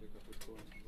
Если какой-то